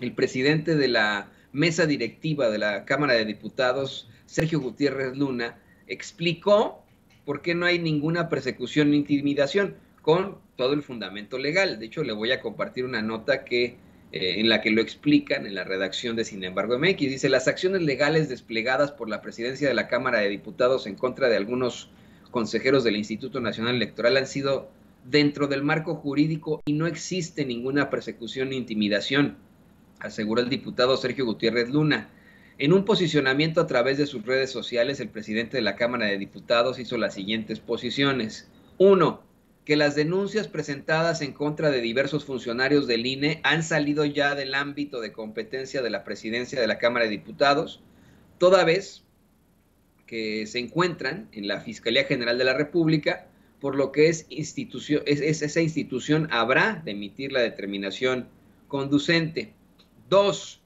el presidente de la mesa directiva de la Cámara de Diputados, Sergio Gutiérrez Luna, explicó por qué no hay ninguna persecución ni intimidación con todo el fundamento legal. De hecho, le voy a compartir una nota que eh, en la que lo explican en la redacción de Sin embargo MX. Dice, las acciones legales desplegadas por la presidencia de la Cámara de Diputados en contra de algunos consejeros del Instituto Nacional Electoral han sido dentro del marco jurídico y no existe ninguna persecución ni intimidación, aseguró el diputado Sergio Gutiérrez Luna. En un posicionamiento a través de sus redes sociales, el presidente de la Cámara de Diputados hizo las siguientes posiciones. Uno, que las denuncias presentadas en contra de diversos funcionarios del INE han salido ya del ámbito de competencia de la presidencia de la Cámara de Diputados, toda vez que se encuentran en la Fiscalía General de la República, por lo que es institución, es, esa institución habrá de emitir la determinación conducente. Dos,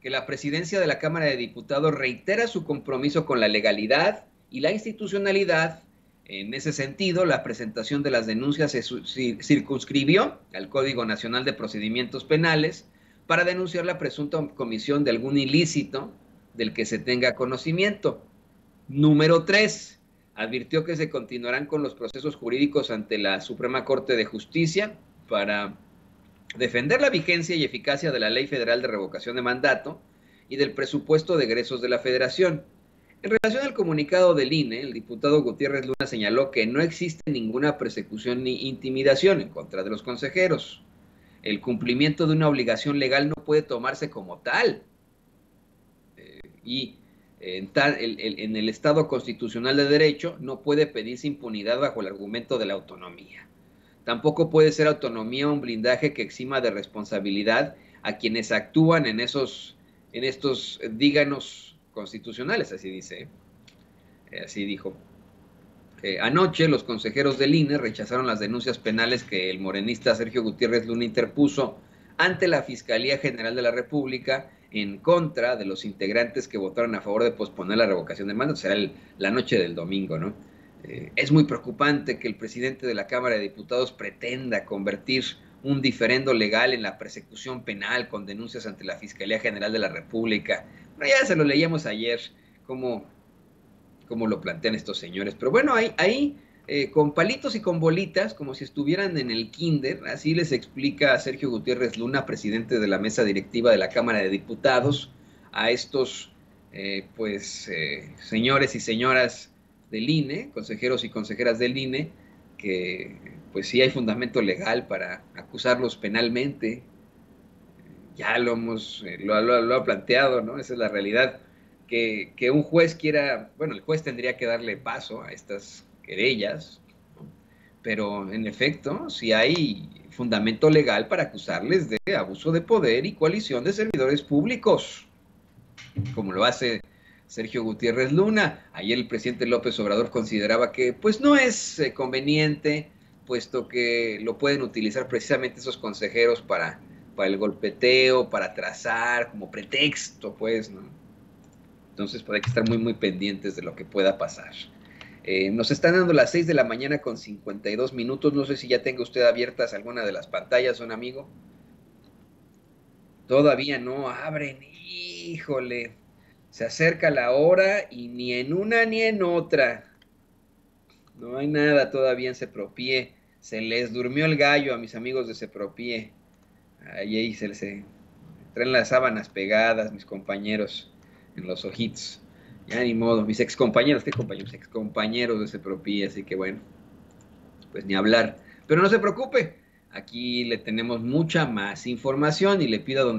que la presidencia de la Cámara de Diputados reitera su compromiso con la legalidad y la institucionalidad en ese sentido, la presentación de las denuncias se circunscribió al Código Nacional de Procedimientos Penales para denunciar la presunta comisión de algún ilícito del que se tenga conocimiento. Número tres, advirtió que se continuarán con los procesos jurídicos ante la Suprema Corte de Justicia para defender la vigencia y eficacia de la Ley Federal de Revocación de Mandato y del presupuesto de egresos de la Federación en relación al comunicado del INE, el diputado Gutiérrez Luna señaló que no existe ninguna persecución ni intimidación en contra de los consejeros. El cumplimiento de una obligación legal no puede tomarse como tal. Eh, y en, en el Estado constitucional de derecho no puede pedirse impunidad bajo el argumento de la autonomía. Tampoco puede ser autonomía un blindaje que exima de responsabilidad a quienes actúan en esos, en estos, díganos, constitucionales, así dice, eh, así dijo. anoche los consejeros del INE rechazaron las denuncias penales que el morenista Sergio Gutiérrez Luna interpuso ante la Fiscalía General de la República en contra de los integrantes que votaron a favor de posponer la revocación de mando, será la noche del domingo, ¿no? Eh, es muy preocupante que el presidente de la Cámara de Diputados pretenda convertir un diferendo legal en la persecución penal con denuncias ante la Fiscalía General de la República. Ya se lo leíamos ayer, cómo, lo plantean estos señores. Pero bueno, ahí, ahí eh, con palitos y con bolitas, como si estuvieran en el kinder, así les explica Sergio Gutiérrez Luna, presidente de la mesa directiva de la Cámara de Diputados, a estos, eh, pues, señores y señoras del INE, consejeros y consejeras del INE, que pues sí hay fundamento legal para acusarlos penalmente, ya lo hemos, eh, lo, ha planteado, ¿no? Esa es la realidad. Que, un juez quiera, bueno, el juez tendría que darle paso a estas querellas, pero en efecto, si hay fundamento legal para acusarles de abuso de poder y coalición de servidores públicos, como lo hace Sergio Gutiérrez Luna. Ayer el presidente López Obrador consideraba que pues no es eh, conveniente, puesto que lo pueden utilizar precisamente esos consejeros para para el golpeteo, para trazar, como pretexto, pues, ¿no? Entonces, pues hay que estar muy, muy pendientes de lo que pueda pasar. Eh, nos están dando las 6 de la mañana con 52 minutos. No sé si ya tenga usted abiertas alguna de las pantallas, un amigo. Todavía no abren. Híjole. Se acerca la hora y ni en una ni en otra. No hay nada todavía en Cepropie. Se les durmió el gallo a mis amigos de Cepropie. Ahí, se les traen las sábanas pegadas, mis compañeros, en los ojitos. Ya ni modo, mis ex compañeros, ¿qué compañeros? Ex compañeros de ese propí, así que bueno, pues ni hablar. Pero no se preocupe, aquí le tenemos mucha más información y le pido a don